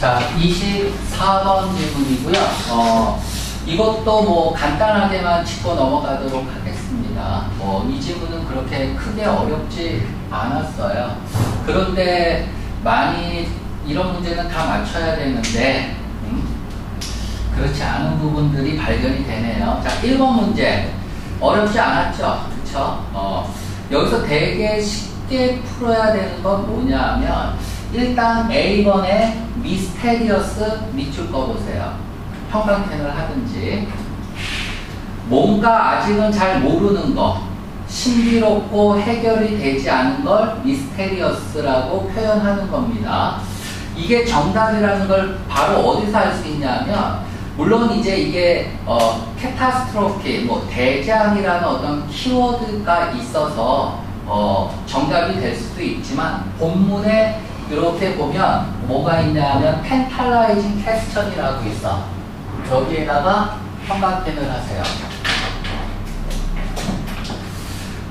자, 24번 질문이고요. 어, 이것도 뭐 간단하게만 짚고 넘어가도록 하겠습니다. 뭐 이 질문은 그렇게 크게 어렵지 않았어요. 그런데 많이 이런 문제는 다 맞춰야 되는데 음? 그렇지 않은 부분들이 발견이 되네요. 자, 1번 문제 어렵지 않았죠? 그쵸? 어, 여기서 되게 쉽게 풀어야 되는 건 뭐냐면 일단 A번에 mysterious 밑줄 꺼보세요. 형광펜을 하든지 뭔가 아직은 잘 모르는 거 신비롭고 해결이 되지 않은 걸 mysterious라고 표현하는 겁니다. 이게 정답이라는 걸 바로 어디서 알 수 있냐면 물론 이제 이게 어 catastrophe 뭐 대재앙이라는 어떤 키워드가 있어서 어 정답이 될 수도 있지만 본문에 이렇게 보면 뭐가 있냐면 tantalizing question이라고 있어. 여기에다가 형광펜을 하세요.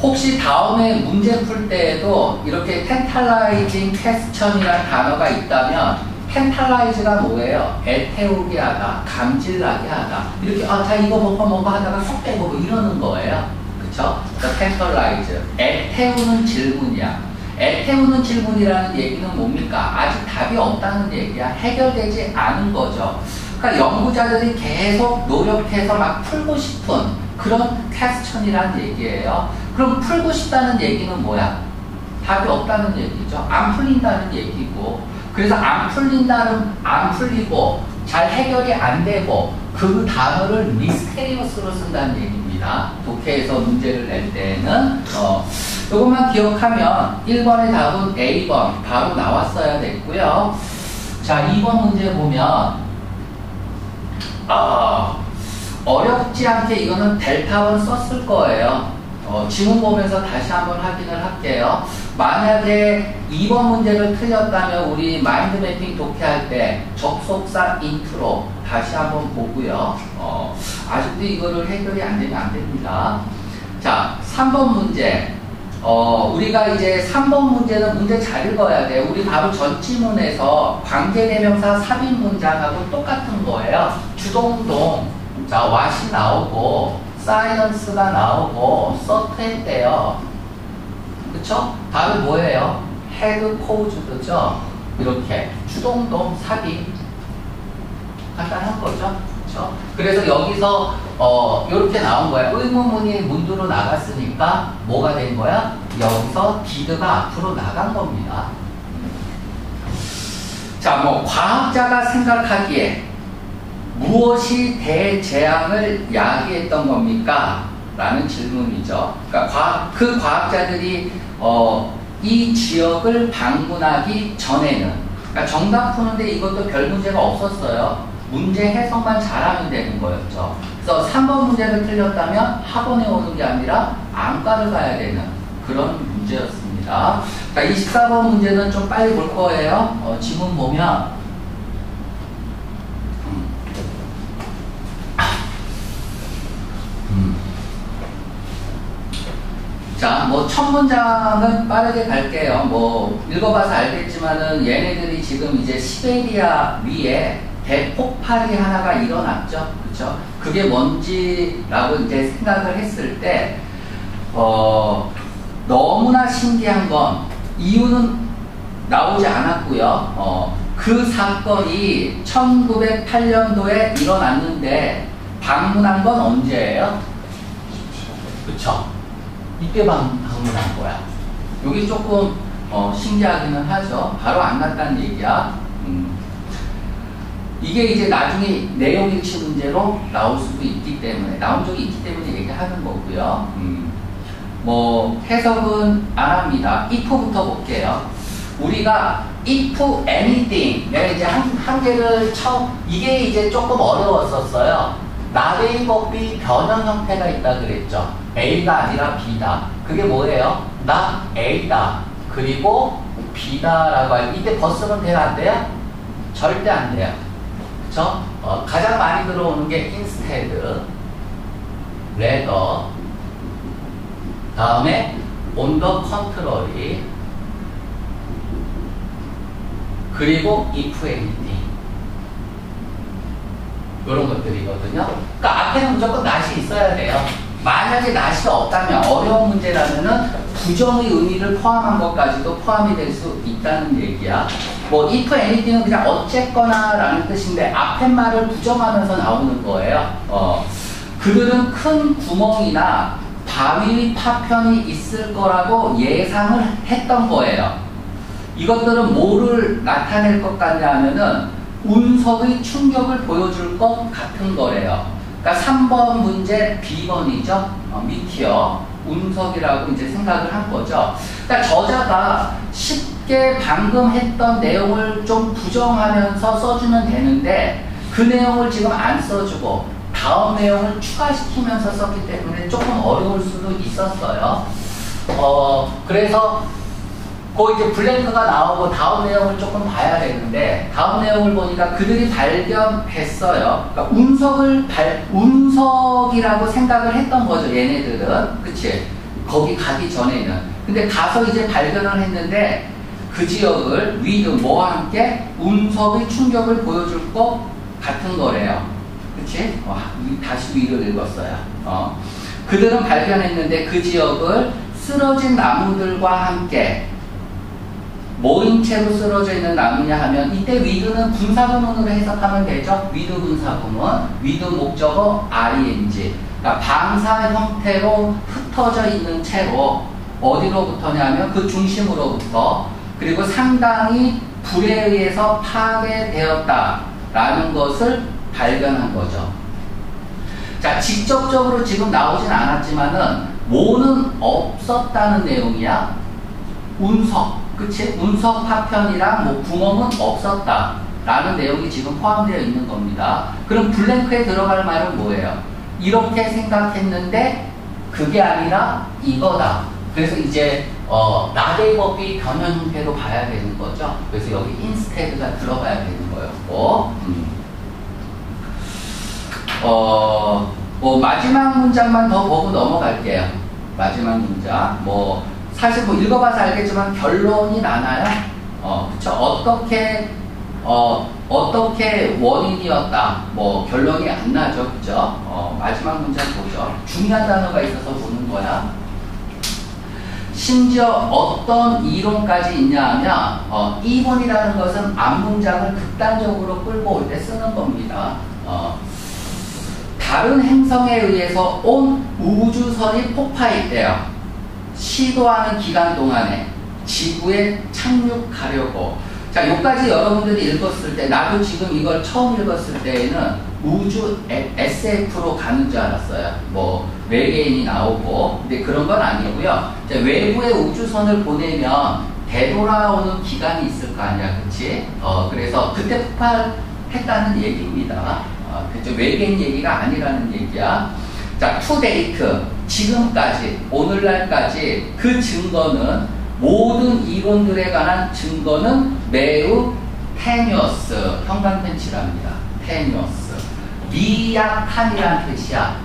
혹시 다음에 문제 풀 때에도 이렇게 tantalizing question이라는 단어가 있다면 tantalize가 뭐예요? 애태우게 하다, 감질나게 하다. 이렇게 아, 자 이거 먹고 먹고 하다가 쏙 빼고 뭐 이러는 거예요. 그쵸? tantalize. 애태우는 질문이야. 애태우는 질문이라는 얘기는 뭡니까? 아직 답이 없다는 얘기야. 해결되지 않은 거죠. 그러니까 연구자들이 계속 노력해서 막 풀고 싶은 그런 퀘스천이라는 얘기예요. 그럼 풀고 싶다는 얘기는 뭐야? 답이 없다는 얘기죠. 안 풀린다는 얘기고. 그래서 안 풀린다는 안 풀리고 잘 해결이 안 되고 그 단어를 미스테리어스로 쓴다는 얘기입니다. 독해에서 문제를 낼 때는 어, 이것만 기억하면 1번의 답은 A번 바로 나왔어야 됐고요. 자, 2번 문제 보면 아, 어렵지 않게 이거는 델타원 썼을 거예요. 어, 지문 보면서 다시 한번 확인을 할게요. 만약에 2번 문제를 틀렸다면 우리 mind mapping 독해할 때 접속사 인트로 다시 한번 보고요. 어, 아직도 이거를 해결이 안 되면 안 됩니다. 자, 3번 문제. 어, 우리가 이제 3번 문제는 문제 잘 읽어야 돼. 우리 바로 전지문에서 관계대명사 삽입 문장하고 똑같은 거예요. 주동동. 자, 왓이 나오고, 사이언스가 나오고, thought했대요. 그쵸? 답이 뭐예요? had caused죠? 이렇게. 주동동 삽입. 간단한 거죠? 그쵸? 그래서 여기서, 어, 이렇게 나온 거야. 의문문이 문두로 나갔으니까 뭐가 된 거야? 여기서 did가 앞으로 나간 겁니다. 자, 뭐, 과학자가 생각하기에 무엇이 대재앙을 야기했던 겁니까? 라는 질문이죠. 그러니까 과학, 그 과학자들이 어, 이 지역을 방문하기 전에는 그러니까 정답 푸는데 이것도 별 문제가 없었어요. 문제 해석만 잘하면 되는 거였죠. 그래서 3번 문제를 틀렸다면 학원에 오는 게 아니라 안과를 가야 되는 그런 문제였습니다. 자, 24번 문제는 좀 빨리 볼 거예요. 어, 지문 보면 자, 뭐, 첫 문장은 빠르게 갈게요. 뭐, 읽어봐서 알겠지만은 얘네들이 지금 이제 시베리아 위에 대폭발이 하나가 일어났죠. 그쵸? 그게 뭔지라고 이제 생각을 했을 때, 어, 너무나 신기한 건 이유는 나오지 않았고요. 어, 그 사건이 1908년도에 일어났는데 방문한 건 언제예요? 그쵸? 이때 방, 방문한 거야. 여기 조금 어, 신기하기는 하죠. 바로 안 났다는 얘기야. 음. 이게 이제 나중에 내용 일치 문제로 나올 수도 있기 때문에 나온 적이 있기 때문에 얘기하는 거고요. 음. 뭐 해석은 안 합니다. if부터 볼게요. 우리가 if anything 내가 이제 한, 한 개를 처음 이게 이제 조금 어려웠었어요. 나베이 법비 변형 형태가 있다 그랬죠. A가 아니라 B다. 그게 뭐예요? 나 A다. 그리고 B다라고 할 이때 벗으면 돼요? 안 돼요? 절대 안 돼요. 그쵸? 어, 가장 많이 들어오는 게 instead, rather, 다음에 on the contrary, 그리고 if anything. 이런 것들이거든요. 그러니까 앞에는 무조건 not이 있어야 돼요. 만약에 not이 없다면 어려운 문제라면은 부정의 의미를 포함한 것까지도 포함이 될 수 있다는 얘기야. 뭐 if anything은 그냥 어쨌거나 라는 뜻인데 앞에 말을 부정하면서 나오는 거예요. 어. 그들은 큰 구멍이나 바위 파편이 있을 거라고 예상을 했던 거예요. 이것들은 뭐를 나타낼 것 같냐 하면은 운석의 충격을 보여줄 것 같은 거래요. 그러니까 3번 문제 B번이죠. 어, 미티어 운석이라고 이제 생각을 한 거죠. 그러니까 저자가 쉽게 방금 했던 내용을 좀 부정하면서 써주면 되는데 그 내용을 지금 안 써주고 다음 내용을 추가시키면서 썼기 때문에 조금 어려울 수도 있었어요. 어, 그래서 그 이제 blank가 나오고 다음 내용을 조금 봐야 되는데 다음 내용을 보니까 그들이 발견했어요. 그러니까 운석을 발 운석이라고 생각을 했던 거죠. 얘네들은 그치? 거기 가기 전에는 근데 가서 이제 발견을 했는데 그 지역을 with 뭐와 함께 운석의 충격을 보여줄 것 같은 거래요. 그치? 와, 다시 위를 읽었어요. 어. 그들은 발견했는데 그 지역을 쓰러진 나무들과 함께 모인 채로 쓰러져 있는 나무냐 하면 이때 with는 분사구문으로 해석하면 되죠. with 분사구문, with 목적어 ing. 그러니까 방사 형태로 흩어져 있는 채로 어디로부터냐면 그 중심으로부터 그리고 상당히 불에 의해서 파괴되었다라는 것을 발견한 거죠. 자, 직접적으로 지금 나오진 않았지만은 모는 없었다는 내용이야. 운석, 그치? 운석 파편이랑 뭐 구멍은 없었다. 라는 내용이 지금 포함되어 있는 겁니다. 그럼 블랭크에 들어갈 말은 뭐예요? 이렇게 생각했는데 그게 아니라 이거다. 그래서 이제 어, 나대 법이 변형 형태로 봐야 되는 거죠. 그래서 여기 instead가 들어가야 되는 거였고 음. 어, 뭐 마지막 문장만 더 보고 넘어갈게요. 마지막 문장. 뭐 사실 뭐 읽어봐서 알겠지만 결론이 나나요? 어, 그쵸. 어떻게 어, 어떻게 원인이었다. 뭐 결론이 안 나죠. 그죠? 어, 마지막 문장 보죠. 중요한 단어가 있어서 보는 거야. 심지어 어떤 이론까지 있냐 하면 어, 2번이라는 것은 앞문장을 극단적으로 끌고 올 때 쓰는 겁니다. 어, 다른 행성에 의해서 온 우주선이 폭파했대요. 시도하는 기간 동안에 지구에 착륙하려고 자, 여기까지 여러분들이 읽었을 때, 나도 지금 이걸 처음 읽었을 때에는 우주 SF로 가는 줄 알았어요. 뭐, 외계인이 나오고. 근데 그런 건 아니고요. 외부에 우주선을 보내면 되돌아오는 기간이 있을 거 아니야. 그치? 어, 그래서 그때 폭발했다는 얘기입니다. 어, 그죠? 외계인 얘기가 아니라는 얘기야. 자, to date. 지금까지, 오늘날까지 그 증거는 모든 이론들에 관한 증거는 매우 tenuous, 형광펜치랍니다. tenuous. 미약한이란 뜻이야.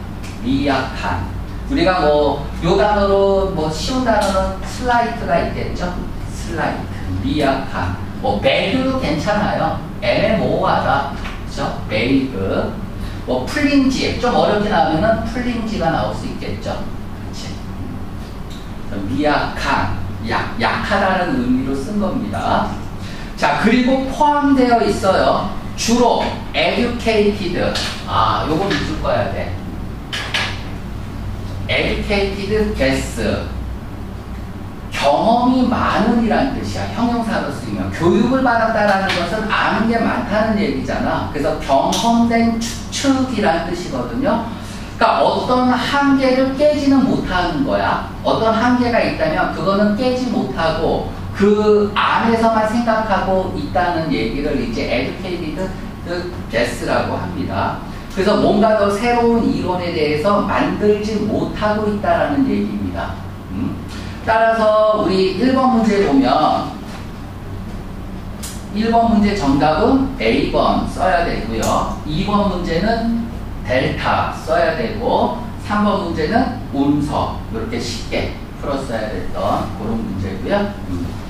미약한. 우리가 뭐, 요 단어로, 뭐, 쉬운 단어는 slight가 있겠죠? slight. 미약한. 뭐, vague 괜찮아요. 애매모호하다. 그죠? 베이그. 뭐, 풀린지. 좀 어렵게 나오면은 풀린지가 나올 수 있겠죠? 그치? 미약한. 약, 약하다는 의미로 쓴 겁니다. 자, 그리고 포함되어 있어요. 주로 educated. 아, 요거 잊을 거야 돼. educated guess. 경험이 많은 이란 뜻이야. 형용사로 쓰면. 교육을 받았다라는 것은 아는 게 많다는 얘기잖아. 그래서 경험된 추측이란 뜻이거든요. 그러니까 어떤 한계를 깨지는 못하는 거야. 어떤 한계가 있다면 그거는 깨지 못하고 그 안에서만 생각하고 있다는 얘기를 이제 educated guess라고 합니다. 그래서 뭔가 더 새로운 이론에 대해서 만들지 못하고 있다라는 얘기입니다. 음? 따라서 우리 1번 문제 보면 1번 문제 정답은 A번 써야 되고요. 2번 문제는 델타 써야 되고 3번 문제는 운석 이렇게 쉽게 풀었어야 됐던 그런 문제고요. 음.